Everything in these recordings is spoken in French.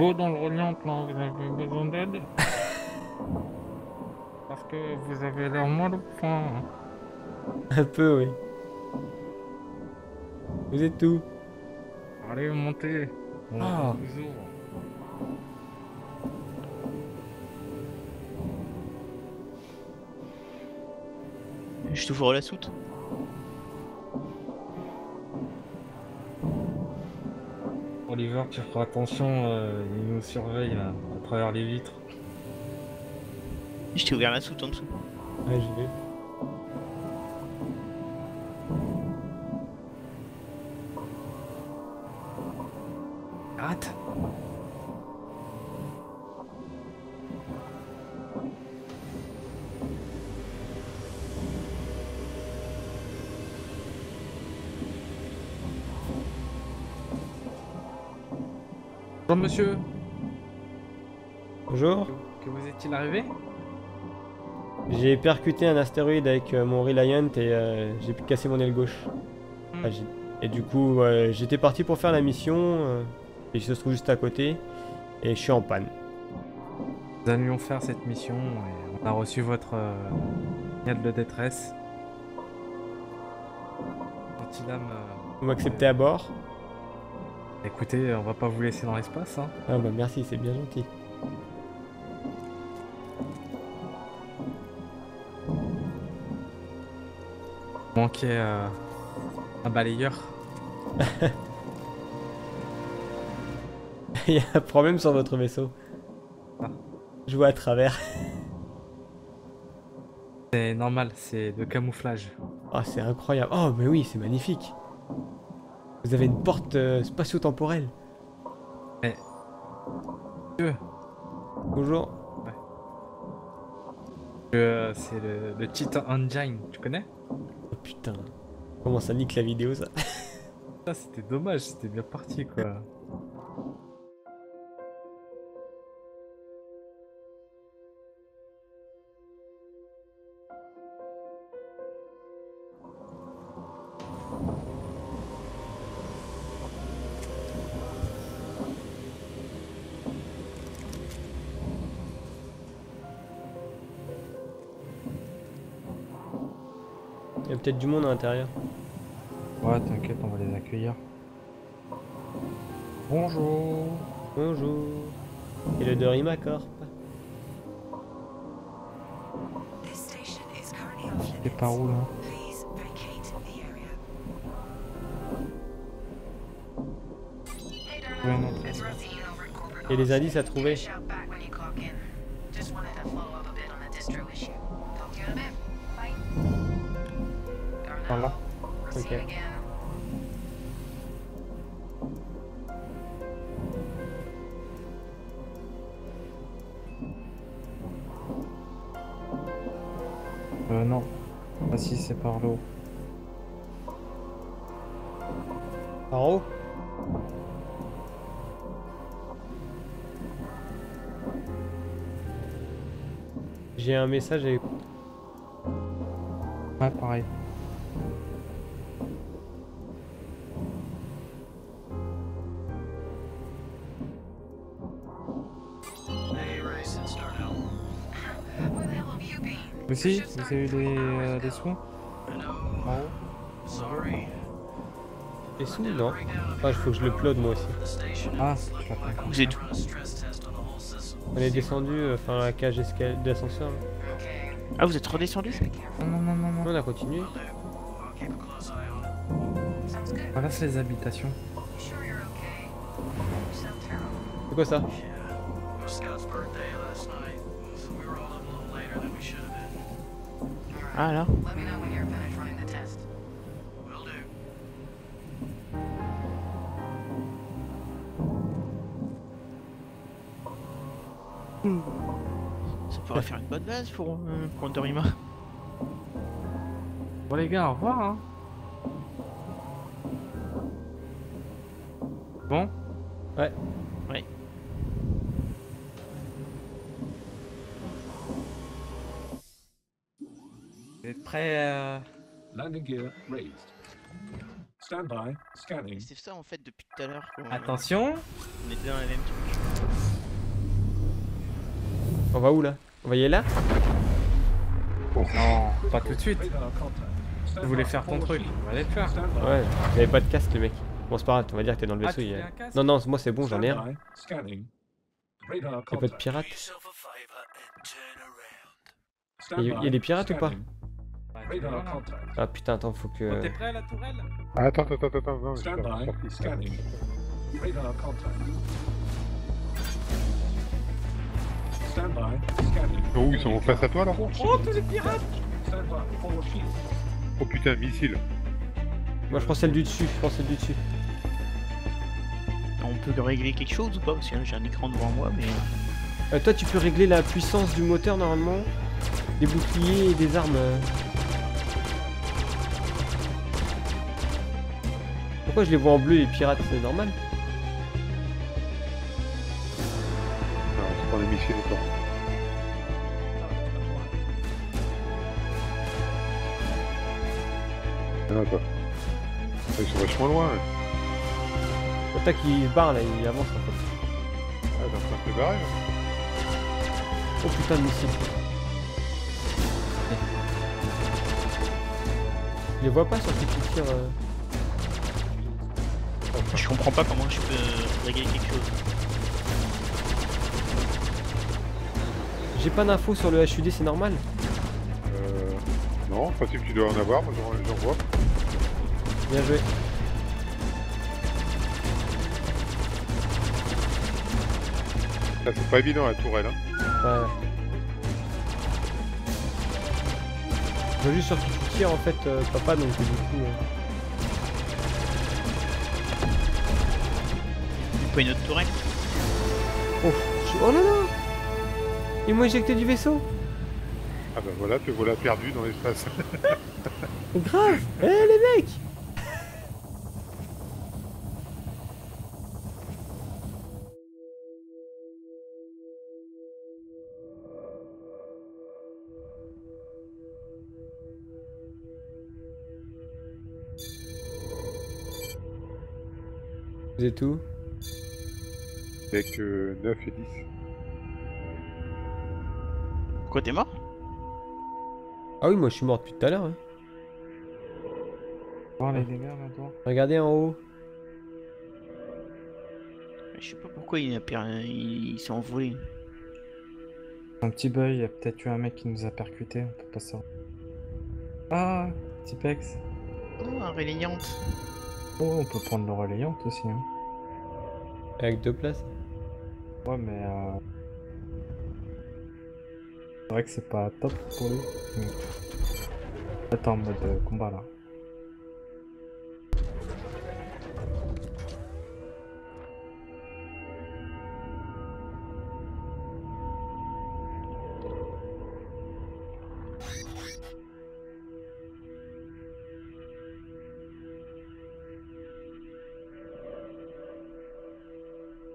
beau dans le reliant, là, vous avez besoin d'aide Parce que vous avez l'air moins le point. Un peu, oui. Vous êtes où? Allez, montez. On Ah. vous ouvre. Je t'ouvre la soute. Oliver, tu feras attention, euh, il nous surveille là, à travers les vitres. Je t'ai ouvert la soute en dessous. Ouais, j'y vais. Bonjour monsieur, Bonjour. que vous est-il arrivé? J'ai percuté un astéroïde avec euh, mon Reliant et euh, j'ai cassé mon aile gauche. Hmm. Ah, et du coup, euh, j'étais parti pour faire la mission et il se trouve juste à côté et je suis en panne. Nous allions faire cette mission et on a reçu votre signal de détresse. Gentilhomme, euh, Vous m'acceptez à bord? Écoutez, on va pas vous laisser dans l'espace. Hein. Ah bah merci, c'est bien gentil. Manquait euh, un balayeur. Il y a un problème sur votre vaisseau. Ah. Je vois à travers. C'est normal, c'est de camouflage. Oh, c'est incroyable. Oh, mais oui, c'est magnifique. Vous avez une porte euh, spatio-temporelle. Dieu, Bonjour. euh, c'est le, le Titan Engine, tu connais? Oh putain. Comment ça nique la vidéo ça? Ça c'était dommage, c'était bien parti quoi. Il y a peut-être du monde à l'intérieur. Ouais, t'inquiète, on va les accueillir. Bonjour. Bonjour. Et le currently off T'es par où là the area. Hey Ouais, Darla, Ok. again. Euh, non. Ah si, c'est par l'eau. En haut J'ai un message à écouter. Ouais, pareil. You been? Vous aussi Vous avez eu des, euh, des soins Hello. en haut Sorry. Et sous Non. Ah, il faut que je le upload moi aussi. Ah, stress test on est descendu, euh, enfin la cage d'ascenseur. Ah, vous êtes redescendu? Non, non, non, non, non. On a continué. Voilà, c'est les habitations. C'est quoi ça? Ça pourrait faire une bonne base pour, euh, pour. Bon les gars, au revoir hein. Bon Ouais. Êtes prêts. Landing gear raised. Stand by. Scanning. C'est ça en fait depuis tout à l'heure qu'on Attention on était dans la même truc. On va où là? On va y aller là? Non, pas tout de suite. Tu voulais faire ton truc. On va aller faire. Ouais, j'avais pas de casque, le mec. Bon, c'est pas grave, on va dire que t'es dans le Ah, vaisseau. a- Non, non, moi c'est bon, j'en ai un. Y'a pas de pirates Yourself a favor and turn around. Stand Y a- y a by. des pirates ou pas? Ah putain, attends, faut Oh, que. T'es prêt à la tourelle? Ah, attends, attends, attends, attends, non, Stand by. sorti. Scanning. Radar contact. Stand by. Scanning. Oh, ils sont face à toi là Oh, tous les pirates Stand by. Forward shield. Oh putain, missile. Moi je prends celle du dessus, je prends celle du dessus. On peut régler quelque chose ou pas Parce que j'ai un écran devant moi, mais. Euh, toi tu peux régler la puissance du moteur normalement, des boucliers et des armes. euh. Pourquoi je les vois en bleu les pirates C'est normal Non, je prends des missiles encore. Attends. Ils sont vachement loin. hein. Attaque il se barre là, il avance en fait. Ah, t'es en train de te barrer là. Oh putain de missile. Je les vois pas sur ce qui tire. euh. Je comprends pas comment je peux régler quelque chose. J'ai pas d'infos sur le HUD, c'est normal? Euh. Non, en principe, tu dois en avoir, moi j'en j'en vois. Bien joué. Là, c'est pas évident la tourelle. Hein. Ouais. Je vois juste sur qui tu tires en fait, euh, papa, donc du coup. euh, Pas une autre tourelle. Oh, je- oh là là. Ils m'ont éjecté du vaisseau. Ah bah voilà, te voilà perdu dans l'espace. Grave. Eh les mecs. Vous êtes où? Avec euh, 9 et 10. Pourquoi t'es mort? Ah oui, moi je suis mort depuis tout à l'heure. hein. Voir les dégâts maintenant. Regardez en haut. Je sais pas pourquoi il, a per- il, il s'est envolé. Un petit bug, il y a peut-être eu un mec qui nous a percuté, on peut pas savoir. Ah, Tipex. Oh, un relayante. Oh, on peut prendre le relayant aussi. Hein. Avec deux places. Ouais, mais euh... C'est vrai que c'est pas top pour lui. Attends, en mode euh, combat là.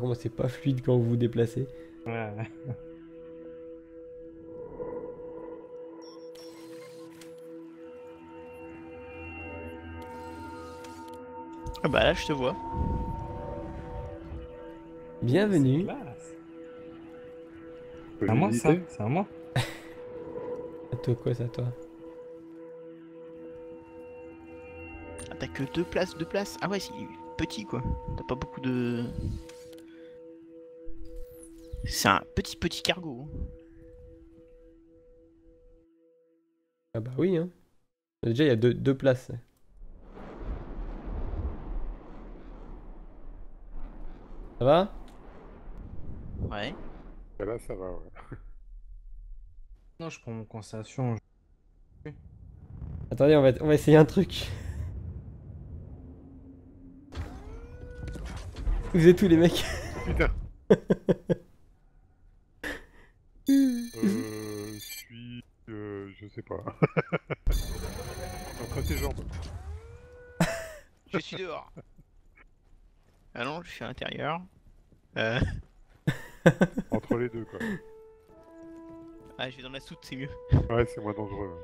Par c'est pas fluide quand vous vous déplacez. Ouais, ouais. Ah bah là, je te vois. Bienvenue. C'est à moi ça C'est à moi À toi quoi, c'est à toi Ah, t'as que deux places, deux places. Ah ouais, c'est petit quoi. T'as pas beaucoup de. C'est un petit petit cargo. hein. Ah bah oui, hein. Déjà, il y a deux, deux places. Ça va? Ouais. Ah, Là, ça va, ouais. Non, je prends mon constellation. Attendez, on va, on va essayer un truc. Vous êtes où les mecs? Putain Euh. Je suis. Euh. Je sais pas. Entre tes jambes. Je suis dehors. Ah non, je suis à l'intérieur. Euh... Entre les deux, quoi. Ah, je vais dans la soute, c'est mieux. Ouais, c'est moins dangereux.